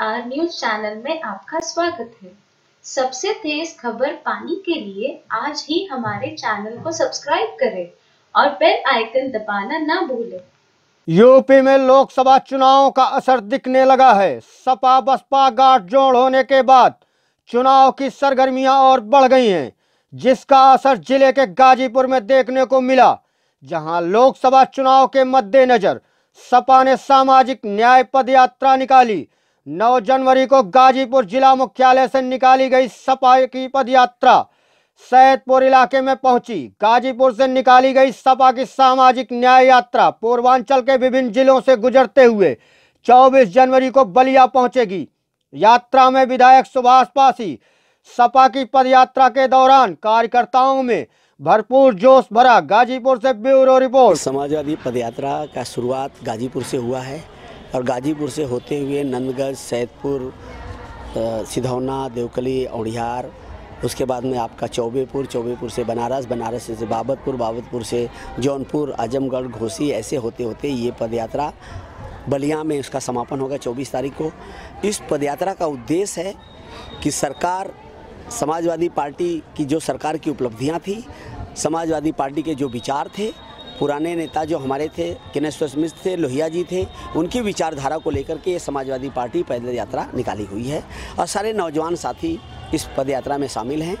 Channel में आपका स्वागत है। सबसे तेज खबर पाने के लिए आज ही हमारे चैनल को सब्सक्राइब करें और बेल आइकन दबाना ना भूलें। यूपी में लोकसभा चुनाव का असर दिखने लगा है। सपा बसपा गाठजोड़ होने के बाद चुनाव की सरगर्मियाँ और बढ़ गई हैं, जिसका असर ज़िले के गाजीपुर में देखने को मिला, जहाँ लोकसभा चुनाव के मद्देनजर सपा ने सामाजिक न्याय पद यात्रा निकाली 9 जनवरी को गाजीपुर जिला मुख्यालय से निकाली गई सपा की पद यात्रा सैदपुर इलाके में पहुँची। गाजीपुर से निकाली गई सपा की सामाजिक न्याय यात्रा पूर्वांचल के विभिन्न जिलों से गुजरते हुए 24 जनवरी को बलिया पहुंचेगी। यात्रा में विधायक सुभाष पासी सपा की पदयात्रा के दौरान कार्यकर्ताओं में भरपूर जोश भरा। गाजीपुर से ब्यूरो रिपोर्ट। समाजवादी पदयात्रा का शुरुआत गाजीपुर से हुआ है। और गाजीपुर से होते हुए नंदगंज सैदपुर सिधौना, देवकली औड़ियार उसके बाद में आपका चौबेपुर चौबेपुर से बनारस बनारस से बाबतपुर बाबतपुर से जौनपुर, आजमगढ़, घोसी, ऐसे होते होते ये पदयात्रा बलिया में इसका समापन होगा 24 तारीख को। इस पदयात्रा का उद्देश्य है कि सरकार, समाजवादी पार्टी की जो सरकार की उपलब्धियाँ थी, समाजवादी पार्टी के जो विचार थे पुराने नेता जो हमारे थे किनेश्वर मिश्र थे, लोहिया जी थे, उनकी विचारधारा को लेकर के ये समाजवादी पार्टी पैदल यात्रा निकाली हुई है और सारे नौजवान साथी इस पदयात्रा में शामिल हैं।